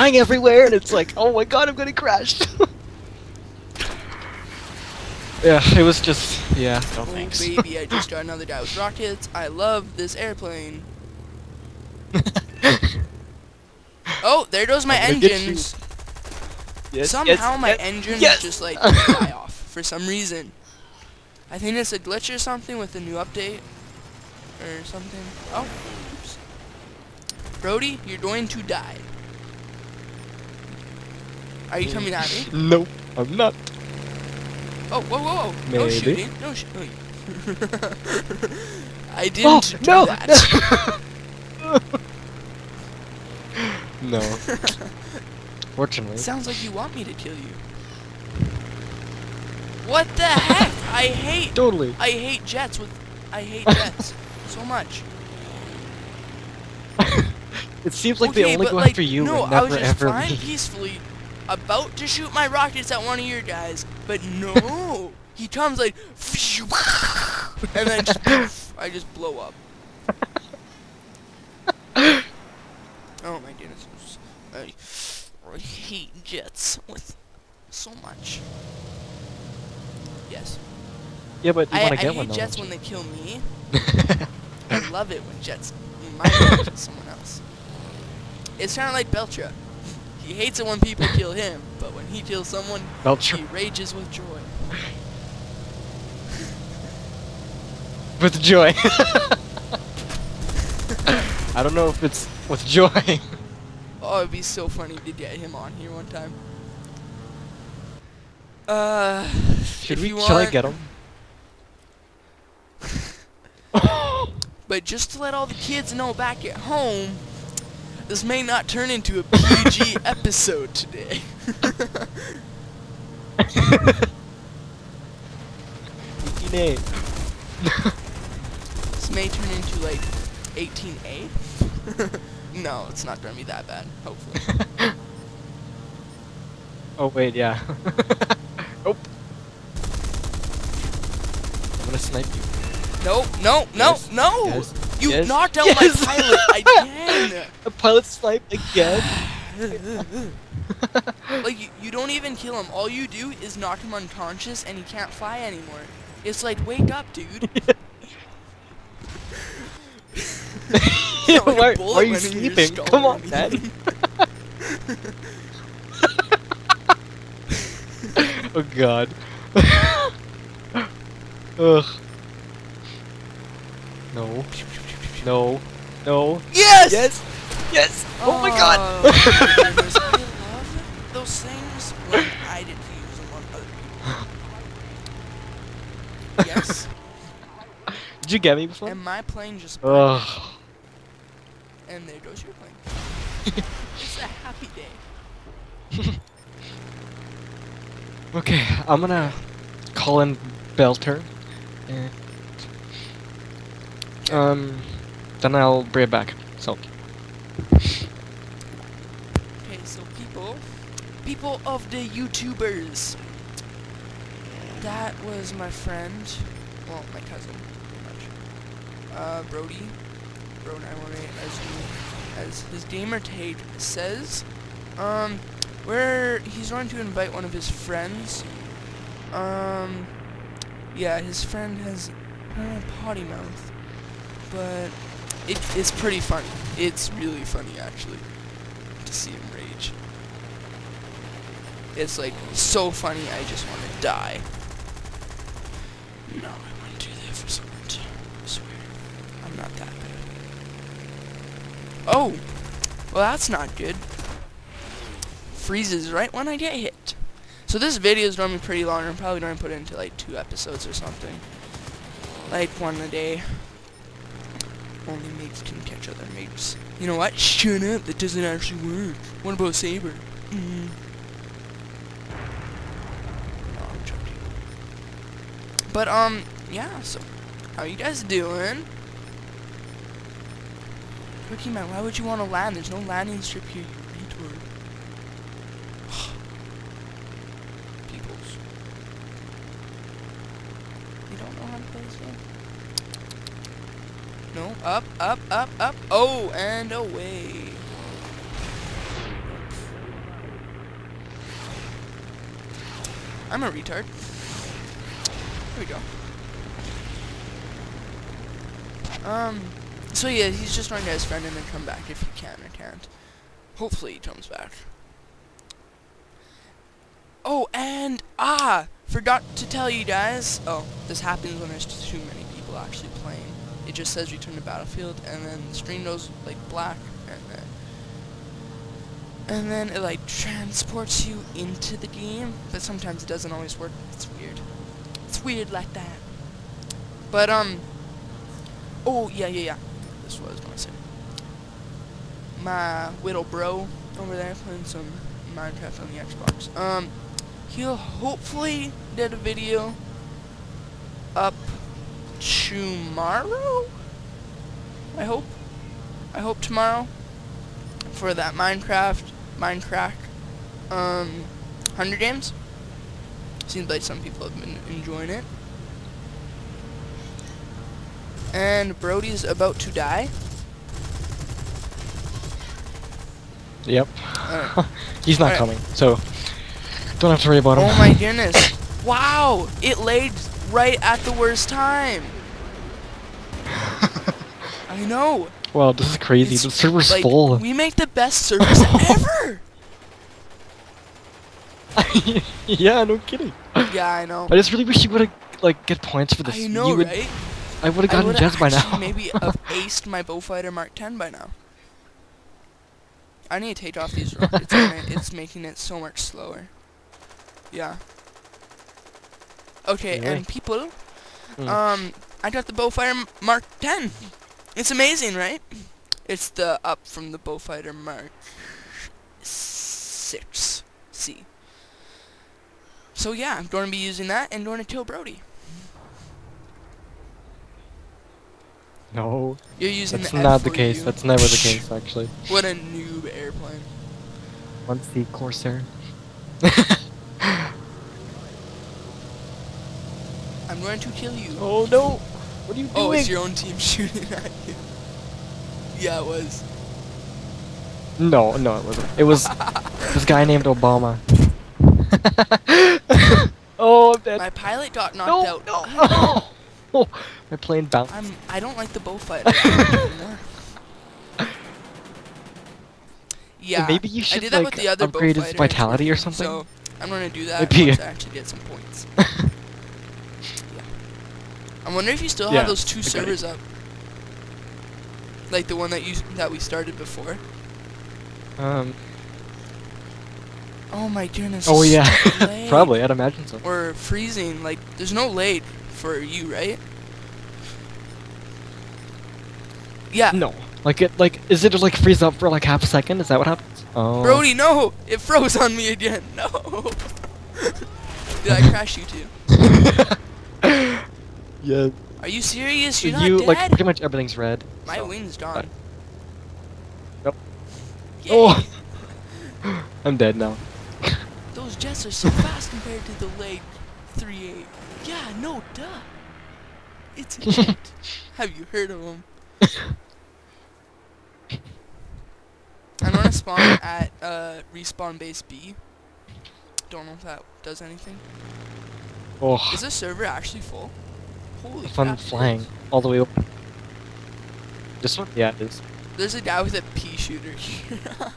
flying everywhere, and it's like, oh my god, I'm gonna crash. yeah, it was just, yeah, no Oh thanks. baby, I just got another guy with rockets. I love this airplane. Oh, there goes my I'm gonna get you. engines. yes, Somehow yes, my yes, engines yes. just like die off for some reason. I think it's a glitch or something with the new update or something. Oh, oops. Brody, you're going to die. Are you coming at me? No, I'm not. Oh, whoa, whoa, whoa! No shooting. No shooting. Oh, I didn't Oh, do no, that. No. Fortunately. Sounds like you want me to kill you. What the heck? I hate Totally. I hate jets with I hate jets so much. It seems like okay, they only go like, after you no, and I never was just ever flying peacefully, about to shoot my rockets at one of your guys, but no, he comes like, and then just poof, I just blow up. oh my goodness, I, I hate jets with so much. Yes, Yeah, but you I, want I to get hate one though. jets don't when they kill me. I love it when Jets remind me someone else. It's kind of like Beltra. He hates it when people kill him, but when he kills someone, Belcher. he rages with joy. With joy. I don't know if it's with joy. Oh, it'd be so funny to get him on here one time. Uh, Should we? Shall I get him? But just to let all the kids know back at home, this may not turn into a PG episode today. Nay. This may turn into like 18A. no, it's not gonna be that bad. Hopefully. Oh wait, yeah. nope. I'm gonna snipe you. No, no, no, Yes, no! yes, you yes, knocked out yes. my pilot again! A pilot snipe again. like, you, you don't even kill him. All you do is knock him unconscious and he can't fly anymore. It's like, wake up, dude. Like why, why are you went in your sleeping? Come on, Daddy. oh God. Ugh. No. No. No. Yes! Yes. Yes. Oh, my God. Oh, my. Those things when I didn't use them on other people. Yes. Did you get me before? And my plane just Ugh. and there goes your plane. it's a happy day. Okay, I'm gonna call in Belter. And, um, then I'll bring it back. So, Okay, so people, people of the YouTubers. That was my friend, well, my cousin, pretty much. Uh, Brody, Bro918, as he, as his gamer tag says. Um, where he's going to invite one of his friends. Um, yeah, his friend has uh, potty mouth, but it, it's pretty funny. It's really funny, actually, to see him rage. It's like so funny, I just want to die. No, I wouldn't do that for someone. I swear, I'm not that bad. Oh, well that's not good. Freezes right when I get hit. So this video is normally pretty long. I'm probably going to put it into like two episodes or something. Like one a day. Only mates can catch other mates. You know what? Shut up. That doesn't actually work. What about Saber? Mm. No, I'm joking. But um, yeah. So, how you guys doing? Quickie man, why would you want to land? There's no landing strip here, you up, up, up, up. Oh, and away. I'm a retard. Here we go. Um, so yeah, he's just trying to his friend and then come back if he can or can't. Hopefully he comes back. Oh, and, ah, forgot to tell you guys. Oh, this happens when there's too many people actually playing. It just says return to battlefield, and then the screen goes, like, black, and then, and then it, like, transports you into the game, but sometimes it doesn't always work. It's weird. It's weird like that. But, um, oh, yeah, yeah, yeah. This was to say. My little bro over there playing some Minecraft on the Xbox. Um, he'll hopefully get a video up tomorrow. I hope. I hope tomorrow for that Minecraft, Minecraft, um, Hunger Games. Seems like some people have been enjoying it. And Brody's about to die. Yep. Alright. He's not Alright. coming, so don't have to worry about him. Oh my goodness. Wow! It laid right at the worst time. I know. Wow, this is crazy. It's the server's like, full. We make the best service ever! yeah, no kidding. Yeah, I know. I just really wish you would have like get points for this. I know, you would, right? I would have gotten would've gems by now. maybe have aced my Beaufighter Mark 10 by now. I need to take off these rockets. It's, it's making it so much slower. Yeah. Okay, Really? and people, Mm. um, I got the Beaufighter Mark 10. It's amazing, right? It's the up from the Beaufighter Mark 6 C. So yeah, I'm going to be using that and going to kill Brody. no, You're using that's the not the F4U. case. That's never the case, actually. What a noob airplane. Once the Corsair. I'm going to kill you. oh no! What are you doing? Oh, it's your own team shooting at you. Yeah, it was. No, no, it wasn't. It was this guy named Obama. oh, I'm dead. My pilot got knocked no, out. no, no. Oh, my plane bounced. I'm. I don't like the Beaufighter anymore. Yeah. Maybe you I should did that like with the other upgrade his Beaufighter, vitality or something. So I'm gonna do that Maybe- once I actually get some points. I wonder if you still Yeah, have those two I got it. servers up. Like the one that you that we started before. um. Oh my goodness. Oh yeah, so probably. I'd imagine so. Or freezing. Like there's no late for you, right? Yeah. No, like it, like is it like freeze up for like half a second? Is that what happens? Oh. Brody, no! It froze on me again. No. Did I crash you too? Yeah. Are you serious? You're not you dead? like pretty much everything's red. My so- wing's gone. Yep. Yay. Oh. I'm dead now. Those jets are so fast compared to the Lake 3.8. Yeah, no, duh. It's a jet. Have you heard of them? I'm gonna spawn at uh, respawn base B. Don't know if that does anything. Oh, Is this server actually full? Holy fun flying all the way up. This one? Yeah, it is. There's a guy with a pea shooter here.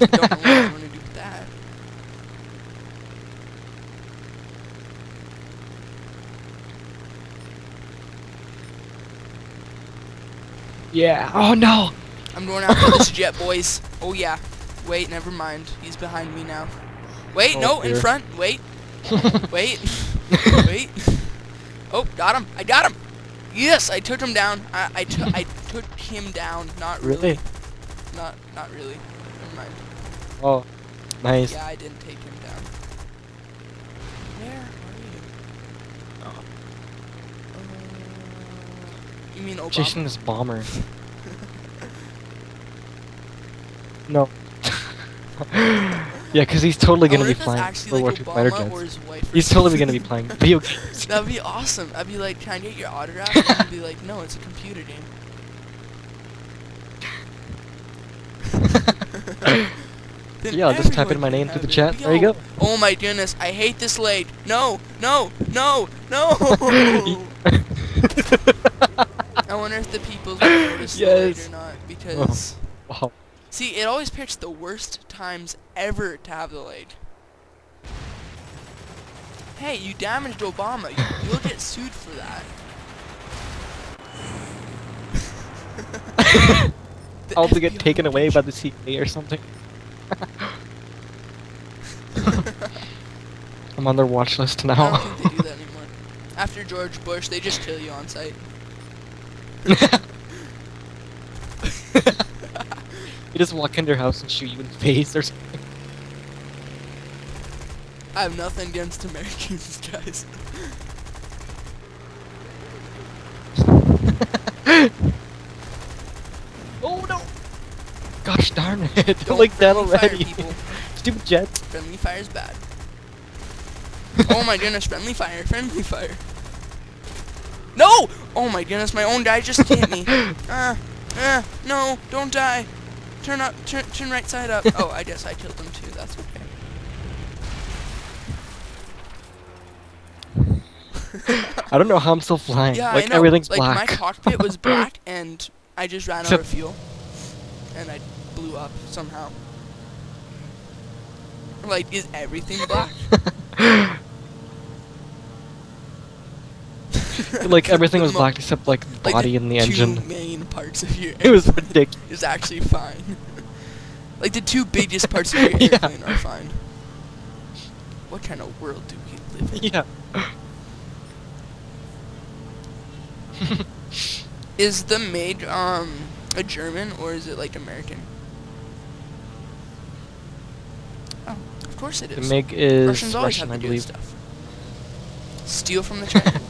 Don't know what gonna do with that. Yeah. Oh no. I'm going after this jet, boys. Oh yeah. Wait, never mind. He's behind me now. Wait, Oh, no, in front. Wait, wait, wait. Oh, got him. I got him. Yes, I took him down. I I, took I took him down. Not really. Really? Not not really. Never mind. Oh, nice. Yeah, I didn't take him down. Where are you? Oh. Uh, you mean Obama? Chasing this bomber. no. Yeah, because he's totally gonna be flying actually World War like II fighter jets. He's totally gonna be playing video games. That'd be awesome. I'd be like, can I get your autograph? And he'd be like, no, it's a computer game. Yeah, I'll just type in my name through the chat. There you go. Oh my goodness, I hate this lake. No, no, no, no. I wonder if the people notice the lake or not oh, because wow. See, it always picks the worst times ever to have the lake. Hey, you damaged Obama. You, you'll get sued for that. I'll get taken away by the CIA or something. I'm on their watch list now. don't think they do that anymore. After George Bush, they just kill you on sight. You just walk into your house and shoot you in the face or something. I have nothing against Americans, guys. Oh no! Gosh darn it! They're Don't like that fire already. people. Stupid jets. Friendly fire is bad. oh my goodness, friendly fire, friendly fire. No! Oh my goodness, my own guy just hit me. Uh, uh, no, don't die. Turn up, turn, turn right side up. Oh, I guess I killed them too, that's okay. I don't know how I'm still flying. Yeah, like I know. everything's like black. my cockpit was black and I just ran out of fuel. And I blew up somehow. Like, is everything black? like everything was black except like the like, body and the engine. main parts of your It was ridiculous. is actually fine. like the two biggest parts of your Yeah. airplane are fine. What kind of world do we live in? Yeah. Is the maid um a German or is it like American? Oh, of course it is. The is. MiG is Russians always Russian, have I the believe. stuff. Steal from the Chinese.